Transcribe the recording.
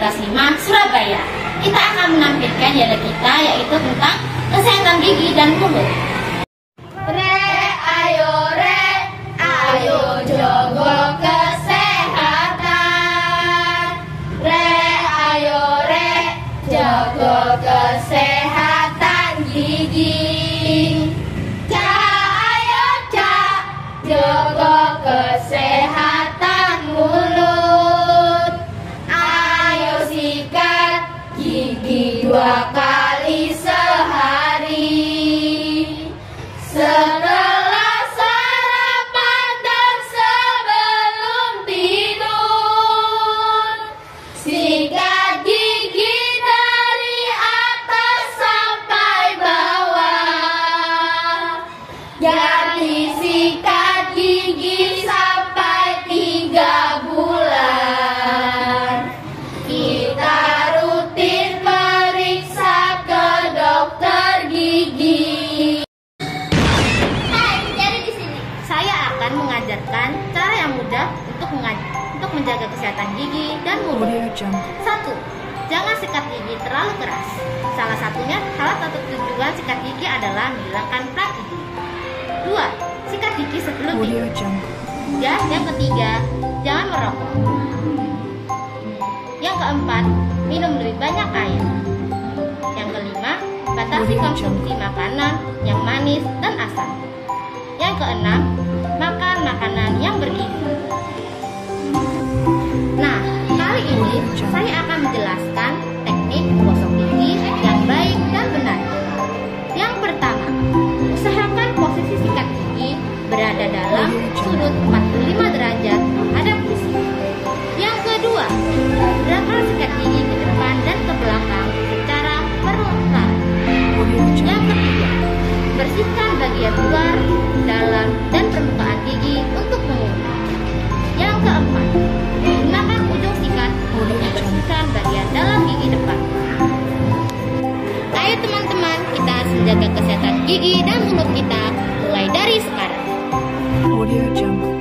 SDK Kata 5 Surabaya. Kita akan menampilkan dialog kita yaitu tentang kesehatan gigi dan mulut. Dua kali sehari. Setelah sarapan dan sebelum tidur Sikat cara yang mudah untuk untuk menjaga kesehatan gigi dan mulut. Audio Jungle. Satu, jangan sikat gigi terlalu keras. Salah satunya salah satu tujuan sikat gigi adalah menghilangkan plat gigi. Dua, sikat gigi sebelum Audio tidur. Jungle. Ya, yang ketiga, jangan merokok. Yang keempat, minum lebih banyak air. Yang kelima, batasi konsumsi makanan yang manis dan asam. Yang keenam, yang bergizi. Nah, kali ini saya akan menjelaskan teknik gosok gigi yang baik dan benar. Yang pertama, usahakan posisi sikat gigi berada dalam sudut 45 derajat menghadap sisi. Yang kedua, gerakan sikat gigi ke depan dan ke belakang secara perlahan. Yang ketiga, bersihkan bagian luar, dalam, dan permukaan gigi menjaga kesehatan gigi dan mulut kita mulai dari sekarang. Audio Jungle.